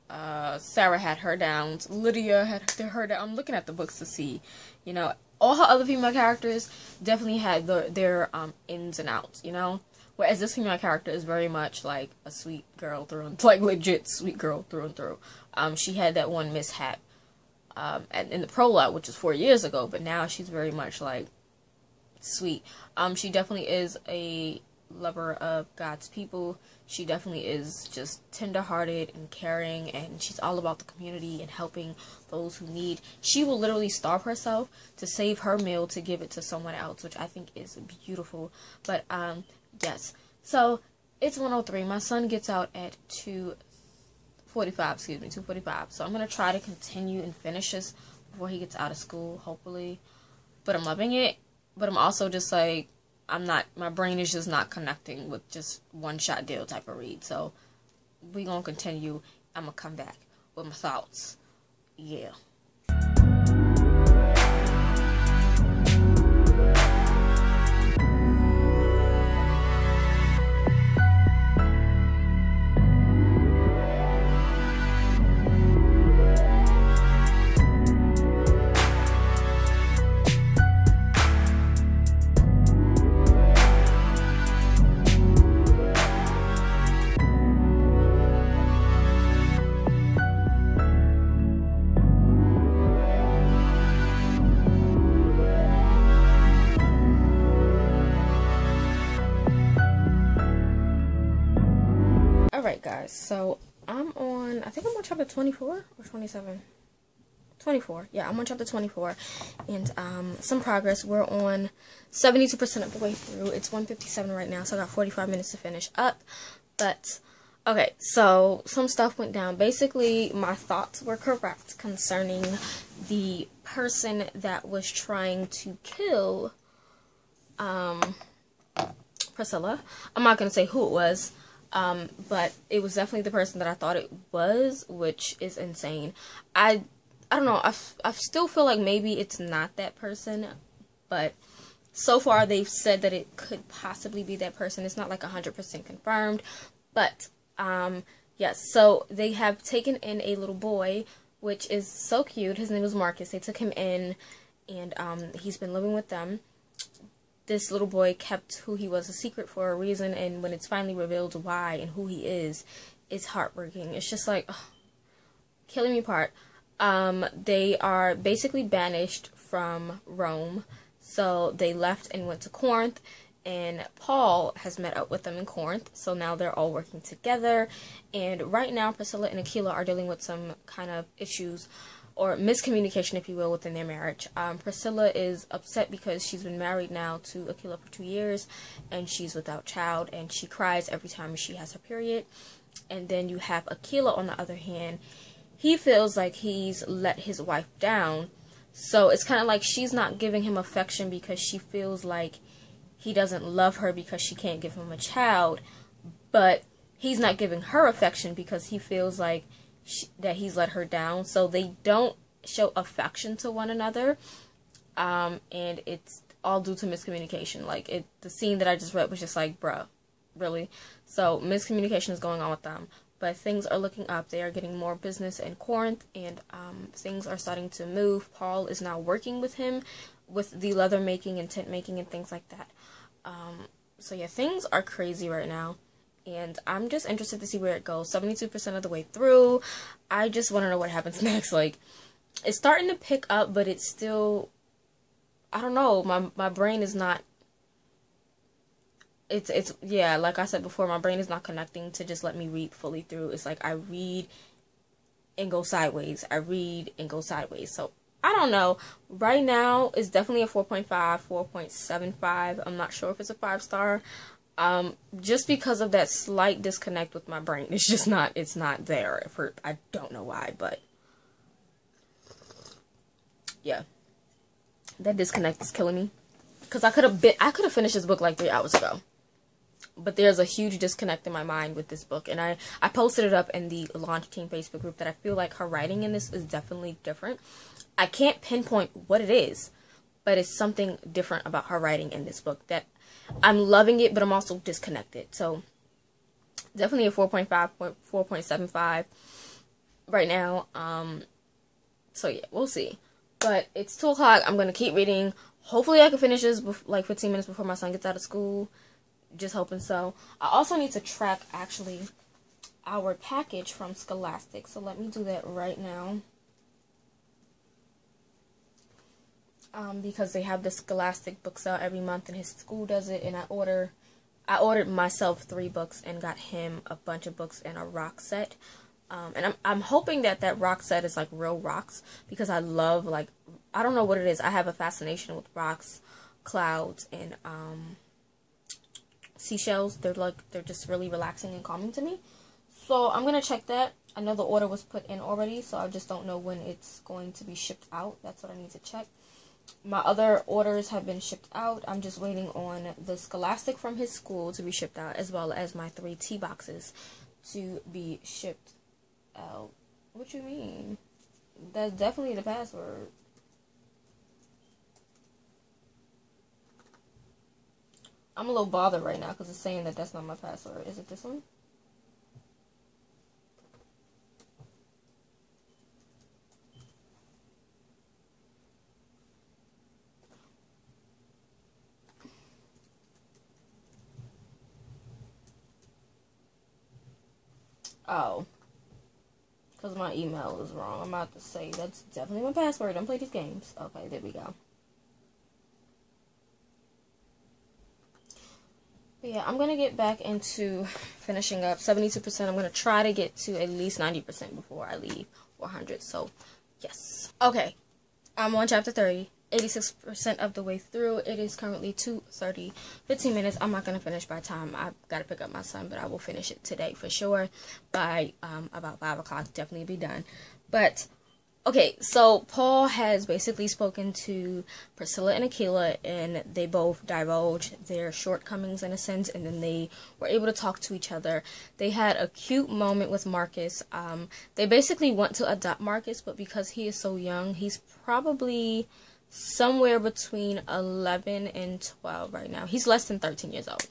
Speaker 1: uh, Sarah had her downs. Lydia had her down. I'm looking at the books to see, you know, all her other female characters definitely had the, their um, ins and outs, you know. Whereas this female character is very much like a sweet girl through and like legit sweet girl through and through. Um, she had that one mishap um, in the prologue, which was four years ago, but now she's very much like sweet. Um, she definitely is a lover of God's people. She definitely is just tender-hearted and caring, and she's all about the community and helping those who need. She will literally starve herself to save her meal to give it to someone else, which I think is beautiful. But um, yes, So it's 103. My son gets out at 2:45. Excuse me, 2:45. So I'm gonna try to continue and finish this before he gets out of school, hopefully. But I'm loving it. But I'm also just like I'm not. My brain is just not connecting with just one shot deal type of read. So we gonna continue. I'm gonna come back with my thoughts. Yeah. Guys, so I'm on, I think I'm on chapter 24 or 27. 24. Yeah, I'm on chapter 24. And um, some progress. We're on 72% of the way through. It's 157 right now, so I got 45 minutes to finish up. But, okay, so some stuff went down. Basically, my thoughts were correct concerning the person that was trying to kill um, Priscilla. I'm not going to say who it was. Um, but it was definitely the person that I thought it was, which is insane. I, I don't know. I, I still feel like maybe it's not that person, but so far they've said that it could possibly be that person. It's not like 100% confirmed, but, um, yes. So they have taken in a little boy, which is so cute. His name is Marcus. They took him in, and, um, he's been living with them this little boy kept who he was a secret for a reason, and when it's finally revealed why and who he is, it's heartbreaking. It's just like, ugh, killing me part. Um, they are basically banished from Rome, so they left and went to Corinth, and Paul has met up with them in Corinth, so now they're all working together, and right now Priscilla and Aquila are dealing with some kind of issues or miscommunication, if you will, within their marriage. Um, Priscilla is upset because she's been married now to Aquila for two years, and she's without child, and she cries every time she has her period. And then you have Aquila, on the other hand, he feels like he's let his wife down. So it's kind of like she's not giving him affection because she feels like he doesn't love her because she can't give him a child, but he's not giving her affection because he feels like she, that he's let her down. So they don't show affection to one another. Um, and it's all due to miscommunication. Like it, the scene that I just read was just like, bruh, really. So miscommunication is going on with them, but things are looking up. They are getting more business in Corinth, and um, things are starting to move. Paul is now working with him with the leather making and tent making and things like that. Um, so yeah, things are crazy right now and I'm just interested to see where it goes. 72% of the way through. I just want to know what happens next. Like, it's starting to pick up, but it's still, I don't know. My my brain is not. It's it's yeah. Like I said before, my brain is not connecting to just let me read fully through. It's like I read and go sideways. I read and go sideways. So I don't know. Right now, it's definitely a 4.5, 4.75. I'm not sure if it's a five star um, just because of that slight disconnect with my brain. It's just not, it's not there. For I don't know why, but yeah, that disconnect is killing me. Cause I could have been, I could have finished this book like three hours ago. But there's a huge disconnect in my mind with this book, and I I posted it up in the Launch Team Facebook group that I feel like her writing in this is definitely different. I can't pinpoint what it is, but it's something different about her writing in this book that I'm loving it, but I'm also disconnected. So definitely a 4.5, 4.75 right now. Um, so yeah, we'll see. But it's 2 o'clock. I'm going to keep reading. Hopefully I can finish this like 15 minutes before my son gets out of school. Just hoping so. I also need to track, actually, our package from Scholastic. So let me do that right now. Um, because they have the Scholastic books out every month, and his school does it. And I order, I ordered myself three books and got him a bunch of books and a rock set. Um, and I'm I'm hoping that that rock set is like real rocks because I love like I don't know what it is. I have a fascination with rocks, clouds, and um, seashells. They're like they're just really relaxing and calming to me. So I'm gonna check that. I know the order was put in already, so I just don't know when it's going to be shipped out. That's what I need to check. My other orders have been shipped out. I'm just waiting on the Scholastic from his school to be shipped out, as well as my three tea boxes to be shipped out. What you mean? That's definitely the password. I'm a little bothered right now because it's saying that that's not my password. Is it this one? Oh. Because my email is wrong. I'm about to say that's definitely my password. Don't play these games. Okay, there we go. But yeah, I'm going to get back into finishing up 72%. I'm going to try to get to at least 90% before I leave 400. So, yes. Okay, I'm on chapter 30. 86% of the way through. It is currently 2.30, 15 minutes. I'm not going to finish by time. I've got to pick up my son, but I will finish it today for sure. By um, about 5 o'clock, definitely be done. But Okay, so Paul has basically spoken to Priscilla and Aquila, and they both divulged their shortcomings in a sense, and then they were able to talk to each other. They had a cute moment with Marcus. Um, they basically want to adopt Marcus, but because he is so young, he's probably somewhere between 11 and 12 right now. He's less than 13 years old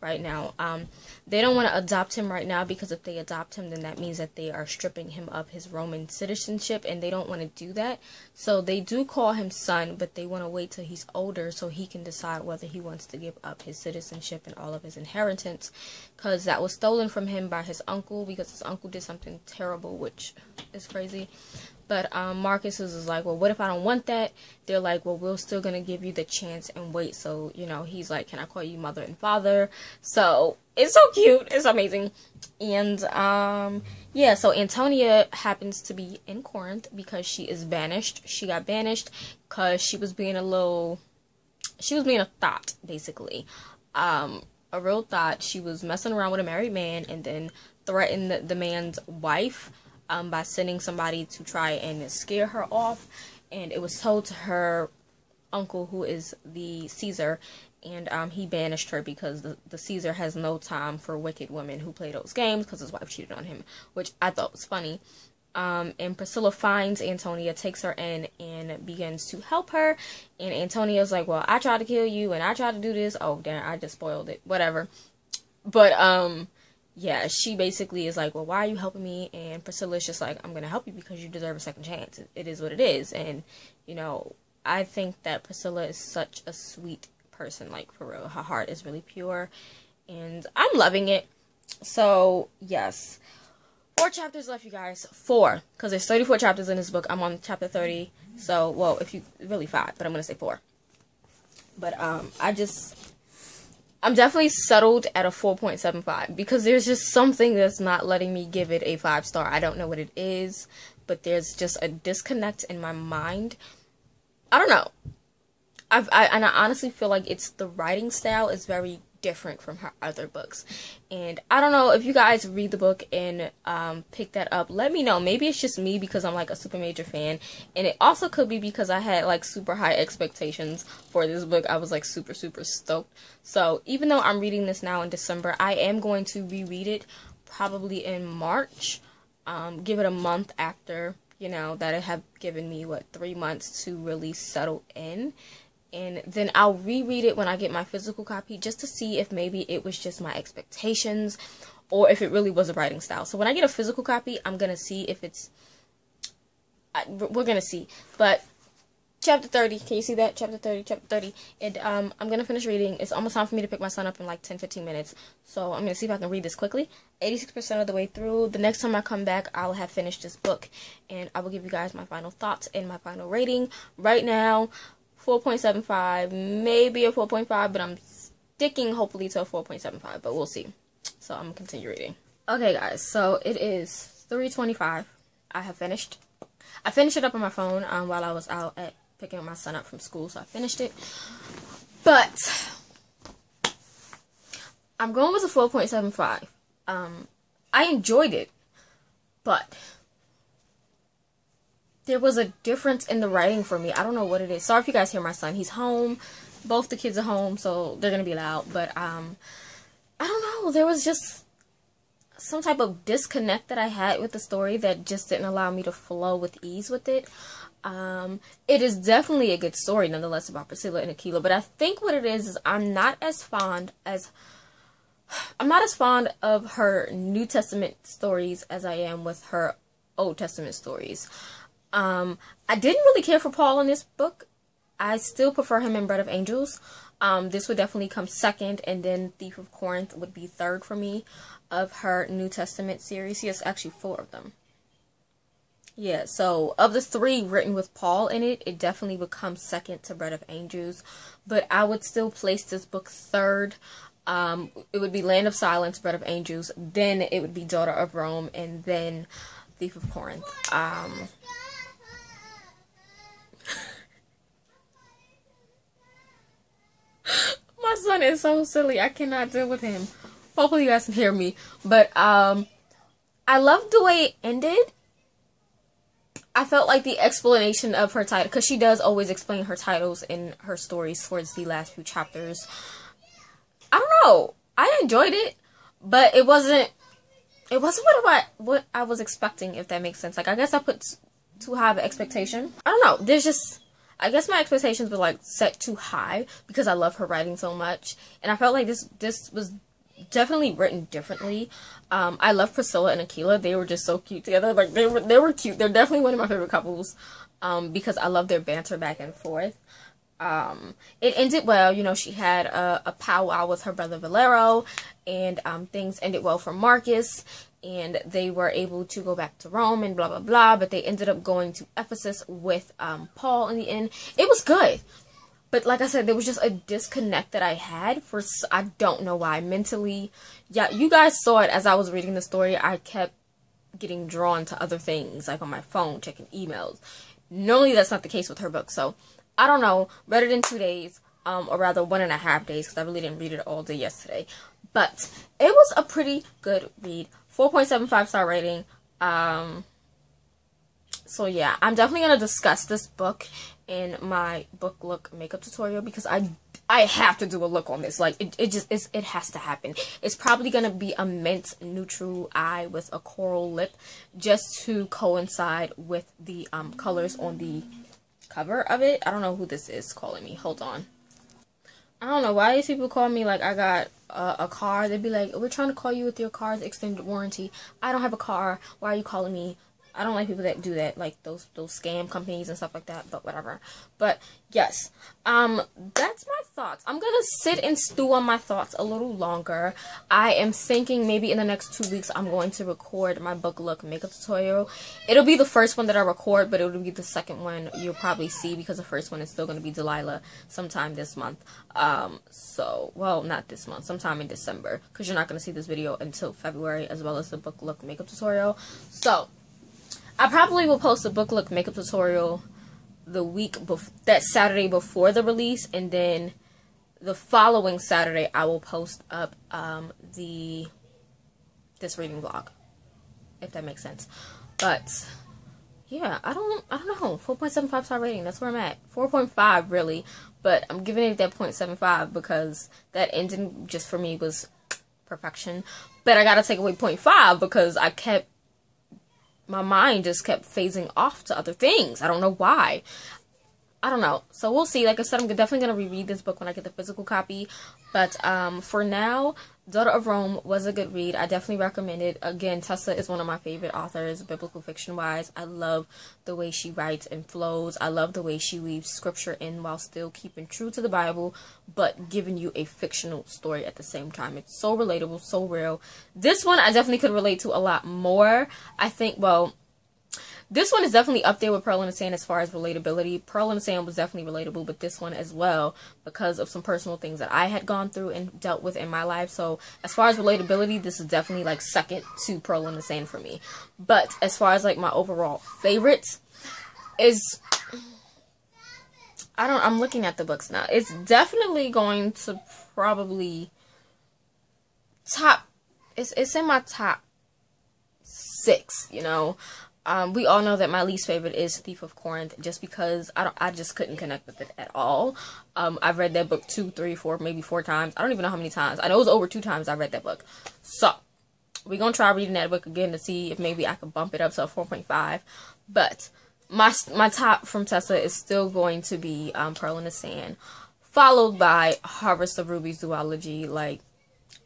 Speaker 1: right now. Um, they don't want to adopt him right now because if they adopt him, then that means that they are stripping him of his Roman citizenship, and they don't want to do that. So they do call him son, but they want to wait till he's older so he can decide whether he wants to give up his citizenship and all of his inheritance, because that was stolen from him by his uncle because his uncle did something terrible, which is crazy. But um, Marcus is like, well, what if I don't want that? They're like, well, we're still gonna give you the chance and wait. So you know, he's like, can I call you mother and father? So it's so cute. It's amazing. And um, yeah, so Antonia happens to be in Corinth because she is banished. She got banished because she was being a little, she was being a thought basically. Um, a real thought. She was messing around with a married man and then threatened the man's wife um, by sending somebody to try and scare her off. And it was told to her uncle, who is the Caesar, and um, he banished her because the, the Caesar has no time for wicked women who play those games because his wife cheated on him, which I thought was funny. Um, and Priscilla finds Antonia, takes her in, and begins to help her. And Antonia's like, "Well, I tried to kill you, and I tried to do this. Oh, damn, I just spoiled it. Whatever." But um, yeah, she basically is like, well, why are you helping me? And Priscilla's just like, I'm going to help you because you deserve a second chance. It, is what it is. And, you know, I think that Priscilla is such a sweet person, like, for real. Her heart is really pure. And I'm loving it. So, yes. Four chapters left, you guys. Four. Because there's 34 chapters in this book. I'm on chapter 30. So, well, if you, really five, but I'm going to say four. But, um, I just, I'm definitely settled at a 4.75 because there's just something that's not letting me give it a 5 star. I don't know what it is, but there's just a disconnect in my mind. I don't know. I've, I, and I honestly feel like it's the writing style is very different from her other books. And I don't know if you guys read the book and um, pick that up. Let me know. Maybe it's just me because I'm like a super major fan, and it also could be because I had like super high expectations for this book. I was like super super stoked. So even though I'm reading this now in December, I am going to reread it probably in March. Um, give it a month after you know that it have given me what three months to really settle in and then I'll reread it when I get my physical copy just to see if maybe it was just my expectations or if it really was a writing style. So when I get a physical copy, I'm going to see if it's I, we're going to see. But chapter 30, can you see that? Chapter 30, chapter 30. And um I'm going to finish reading. It's almost time for me to pick my son up in like 10 15 minutes. So I'm going to see if I can read this quickly. 86% of the way through. The next time I come back, I'll have finished this book and I will give you guys my final thoughts and my final rating. Right now, 4.75, maybe a 4.5, but I'm sticking hopefully to a 4.75, but we'll see. So I'm gonna continue reading. Okay, guys, so it is 3:25. I have finished. I finished it up on my phone um, while I was out at picking my son up from school, so I finished it. But I'm going with a 4.75. Um, I enjoyed it, but there was a difference in the writing for me. I don't know what it is. Sorry if you guys hear my son. He's home. Both the kids are home, so they're gonna be loud. But um, I don't know. There was just some type of disconnect that I had with the story that just didn't allow me to flow with ease with it. Um, it is definitely a good story, nonetheless, about Priscilla and Aquila. But I think what it is is I'm not as fond as I'm not as fond of her New Testament stories as I am with her Old Testament stories. Um, I didn't really care for Paul in this book. I still prefer him in Bread of Angels. Um, this would definitely come second, and then Thief of Corinth would be third for me of her New Testament series. She has actually four of them. Yeah, so of the three written with Paul in it, it definitely would come second to Bread of Angels. But I would still place this book third. Um, it would be Land of Silence, Bread of Angels, then it would be Daughter of Rome, and then Thief of Corinth. Um, My son is so silly. I cannot deal with him. Hopefully you guys can hear me. But um I loved the way it ended. I felt like the explanation of her title because she does always explain her titles in her stories towards the last few chapters. I don't know. I enjoyed it, but it wasn't it wasn't what I what I was expecting if that makes sense. Like I guess I put too high of an expectation. I don't know. There's just I guess my expectations were like set too high because I love her writing so much, and I felt like this this was definitely written differently. Um, I love Priscilla and Aquila; they were just so cute together. Like they were they were cute. They're definitely one of my favorite couples um, because I love their banter back and forth. Um, it ended well. You know, she had a, a powwow with her brother Valero, and um, things ended well for Marcus and they were able to go back to Rome and blah blah blah. But they ended up going to Ephesus with um, Paul in the end. It was good, but like I said, there was just a disconnect that I had for I don't know why mentally. Yeah, you guys saw it as I was reading the story. I kept getting drawn to other things, like on my phone, checking emails. Normally, that's not the case with her book. So I don't know. Read it in two days. Um, or rather one and a half days because I really didn't read it all day yesterday. But it was a pretty good read. 4.75 star rating. Um, so yeah, I'm definitely gonna discuss this book in my book look makeup tutorial because I I have to do a look on this. Like it, it just it's, it has to happen. It's probably gonna be a mint neutral eye with a coral lip, just to coincide with the um colors on the cover of it. I don't know who this is calling me. Hold on. I don't know why these people call me like I got a, a car. They'd be like, "We're trying to call you with your car's extended warranty." I don't have a car. Why are you calling me? I don't like people that do that, like those those scam companies and stuff like that. But whatever. But yes, um, that's my thoughts. I'm gonna sit and stew on my thoughts a little longer. I am thinking maybe in the next two weeks I'm going to record my book look makeup tutorial. It'll be the first one that I record, but it'll be the second one you'll probably see because the first one is still gonna be Delilah sometime this month. Um, so well, not this month, sometime in December, because you're not gonna see this video until February as well as the book look makeup tutorial. So I probably will post a book look makeup tutorial the week bef- that Saturday before the release, and then the following Saturday I will post up um, the this reading vlog, if that makes sense. But yeah, I don't I don't know. 4.75 star rating. That's where I'm at. 4.5 really, but I'm giving it that 0.75 because that ending just for me was perfection. But I gotta take away 0.5 because I kept my mind just kept phasing off to other things. I don't know why. I don't know. So we'll see. Like I said, I'm definitely going to reread this book when I get the physical copy. But um, for now, Daughter of Rome was a good read. I definitely recommend it. Again, Tessa is one of my favorite authors, biblical fiction wise. I love the way she writes and flows. I love the way she weaves scripture in while still keeping true to the Bible, but giving you a fictional story at the same time. It's so relatable, so real. This one I definitely could relate to a lot more. I think, well, this one is definitely up there with Pearl in the Sand as far as relatability. Pearl in the Sand was definitely relatable, but this one as well because of some personal things that I had gone through and dealt with in my life. So as far as relatability, this is definitely like second to Pearl in the Sand for me. But as far as like my overall favorites is I don't I'm looking at the books now. It's definitely going to probably top it's it's in my top six, you know. Um, we all know that my least favorite is Thief of Corinth, just because I don't, I just couldn't connect with it at all. Um, I've read that book two, three, four, maybe four times. I don't even know how many times. I know it was over two times I read that book. So we're gonna try reading that book again to see if maybe I can bump it up to a four point five. But my my top from Tessa is still going to be um, Pearl in the Sand, followed by Harvest of Rubies duology. Like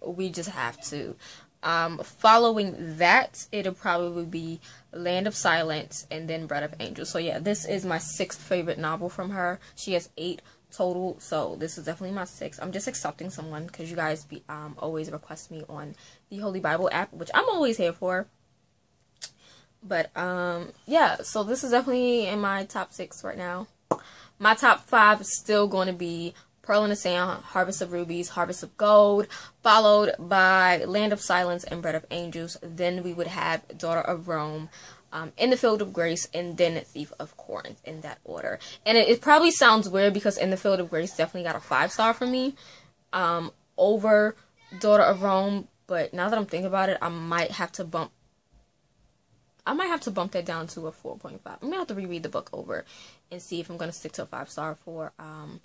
Speaker 1: we just have to. Um, following that, it'll probably be Land of Silence and then Bread of Angels. So yeah, this is my sixth favorite novel from her. She has eight total, so this is definitely my sixth. I'm just accepting someone because you guys be, um, always request me on the Holy Bible app, which I'm always here for. But um, yeah, so this is definitely in my top six right now. My top five is still going to be Pearl in the Sand, Harvest of Rubies, Harvest of Gold, followed by Land of Silence and Bread of Angels. Then we would have Daughter of Rome, um, In the Field of Grace, and then Thief of Corinth in that order. And it, it, probably sounds weird because In the Field of Grace definitely got a five star for me um, over Daughter of Rome. But now that I'm thinking about it, I might have to bump I might have to bump that down to a 4.5. I'm gonna have to reread the book over and see if I'm gonna stick to a five star for um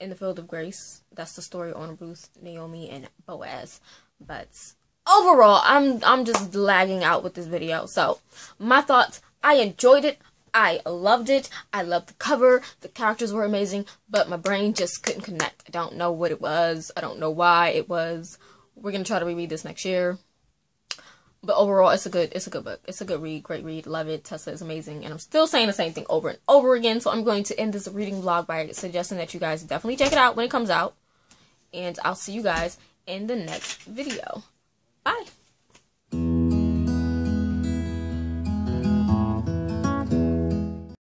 Speaker 1: in the field of grace. That's the story on Ruth, Naomi, and Boaz. But overall, I'm I'm just lagging out with this video. So my thoughts, I enjoyed it. I loved it. I loved the cover. The characters were amazing, but my brain just couldn't connect. I don't know what it was. I don't know why it was. We're gonna try to reread this next year but overall it's a good it's a good book. It's a good read great read. Love it. Tessa is amazing. And i'm still saying the same thing over and over again. So i'm going to end this reading vlog by suggesting that you guys definitely check it out when it comes out. And i'll see you guys in the next video. Bye